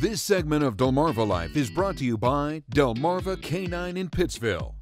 This segment of Delmarva Life is brought to you by Delmarva Canine in Pittsville.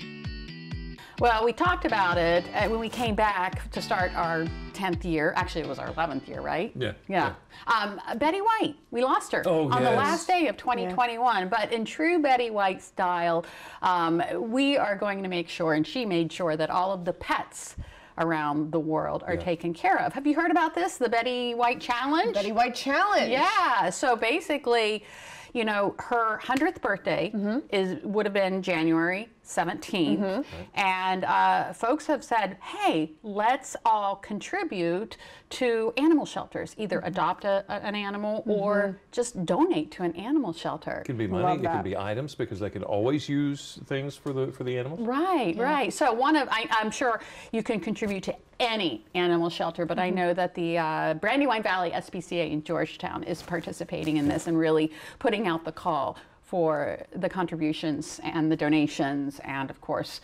Well, we talked about it uh, when we came back to start our 10th year. Actually, it was our 11th year, right? Yeah, Yeah. Um, Betty White, we lost her Oh, on the last day of 2021. But in true Betty White style, um, we are going to make sure, and she made sure, that all of the pets around the world are Yeah. taken care of. Have you heard about this, the Betty White Challenge? Betty White Challenge. Yeah. So basically, you know, her hundredth birthday Mm-hmm. is would have been January 17th, and uh, folks have said, "Hey, let's all contribute to animal shelters. Either Mm-hmm. adopt a, a- an animal or just donate to an animal shelter." It can be money, Love it that. can be items because they can always use things for the for the animals. Right, right. So one of I, I'm sure you can contribute to any animal shelter, but I Mm-hmm. know that the uh, Brandywine Valley SPCA in Georgetown is participating in this and really putting out the call for the contributions and the donations, and of course,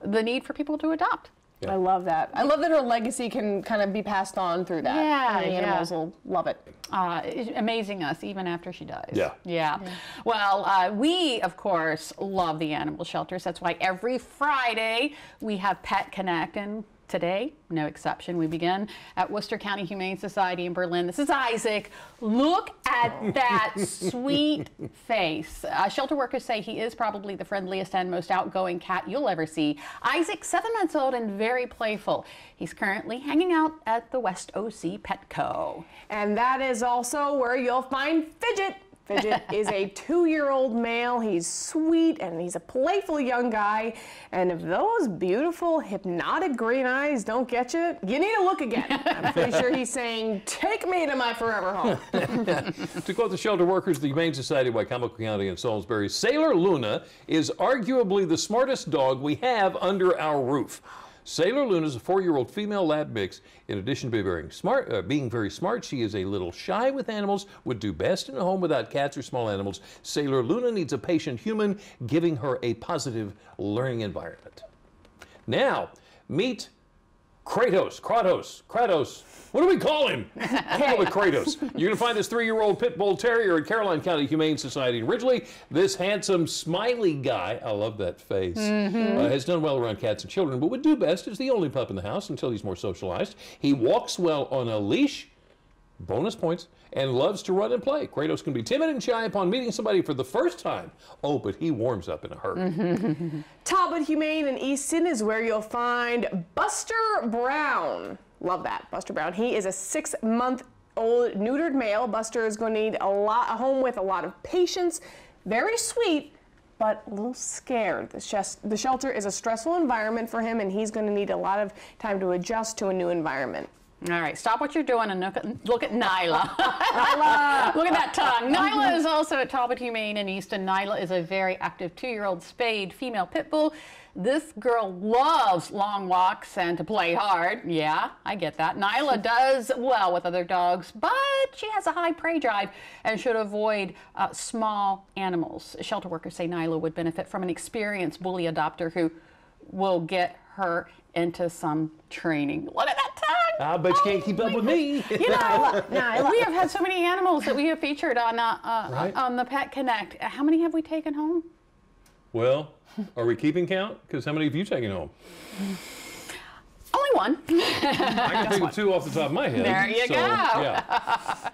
the need for people to adopt. Yeah. I love that. I love that her legacy can kind of be passed on through that. Yeah, and the yeah. animals will love it. uh, amazing us even after she dies. Yeah. Yeah. Well, uh, we, of course, love the animal shelters. That's why every Friday we have Pet Connect. And today, no exception, we begin at Worcester County Humane Society in Berlin. This is Isaac. Look at that sweet face. Uh, shelter workers say he is probably the friendliest and most outgoing cat you'll ever see. Isaac, seven months old and very playful. He's currently hanging out at the West OC Petco. And that is also where you'll find Fidget. Fidget is a two-year-old male. He's sweet and he's a playful young guy. And if those beautiful hypnotic green eyes don't get you, you need to look again. I'm pretty sure he's saying, "Take me to my forever home." To quote the shelter workers of the Humane Society of Wicomico County and Salisbury, Sailor Luna is arguably the smartest dog we have under our roof. Sailor Luna is a four-year-old female lab mix. In addition to being smart, uh, being very smart, she is a little shy with animals. Would do best in a home without cats or small animals. Sailor Luna needs a patient human, giving her a positive learning environment. Now, meet Kratos, Kratos, Kratos. What do we call him? On with Kratos. You're going to find this three-year-old pit bull terrier at Caroline County Humane Society in Ridgely. This handsome, smiley guy, I love that face, uh, has done well around cats and children, but would do best as the only pup in the house until he's more socialized. He walks well on a leash, bonus points, and loves to run and play. Kratos can be timid and shy upon meeting somebody for the first time. Oh, but he warms up in a hurry. Talbot Humane in Easton is where you'll find Buster Brown. Love that, Buster Brown. He is a six-month-old neutered male. Buster is going to need a lot, a home with a lot of patience. Very sweet, but a little scared. The, ches- the shelter is a stressful environment for him, and he's going to need a lot of time to adjust to a new environment. All right, stop what you're doing and look at, look at Nyla. Nyla! look at that tongue. Nyla is also at Talbot Humane in Easton. Nyla is a very active two-year-old spayed female pit bull. This girl loves long walks and to play hard. Yeah, I get that. Nyla does well with other dogs, but she has a high prey drive and should avoid uh, small animals. Shelter workers say Nyla would benefit from an experienced bully adopter who will get her into some training. Look at that! I bet you can't keep up with me. You know, we have had so many animals that we have featured on uh, uh, Right. on the Pet Connect. How many have we taken home? Well, are we keeping count? Because how many have you taken home? Only one. I can think of two off the top of my head. There you so, go. Yeah.